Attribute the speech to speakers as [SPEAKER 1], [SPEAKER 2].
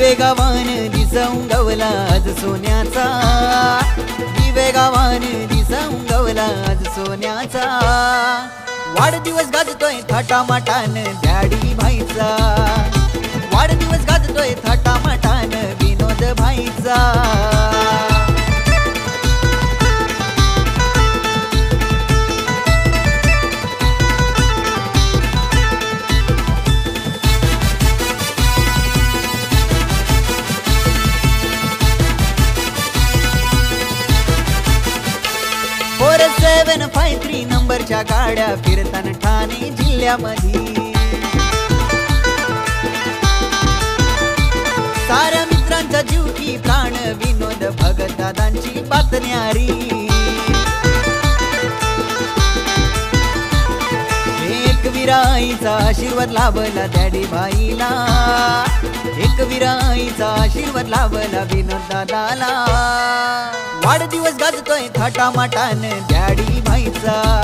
[SPEAKER 1] दिवेगावान दिसंगवला आज सोन्याचा. दिवेगावान दिसंगवला आज सोन्याचा. वाढदिवस गाजतोय थाटामाटान डॅडी भाईचा सेवन फाय थ्री नंबरच्या गाड्या फिरताना ठाणे जिल्ह्यामध्ये. साऱ्या मित्रांचा जीव की प्राण विनोद भगत दादांची बातन्यारी एक विराईचा आशीर्वाद लाभला डॅडी बाईला. एक विराईचा आशीर्वाद लाभला विनोद दादाला. वाढदिवस गाजतोय थाटामाटान डॅडी भाईचा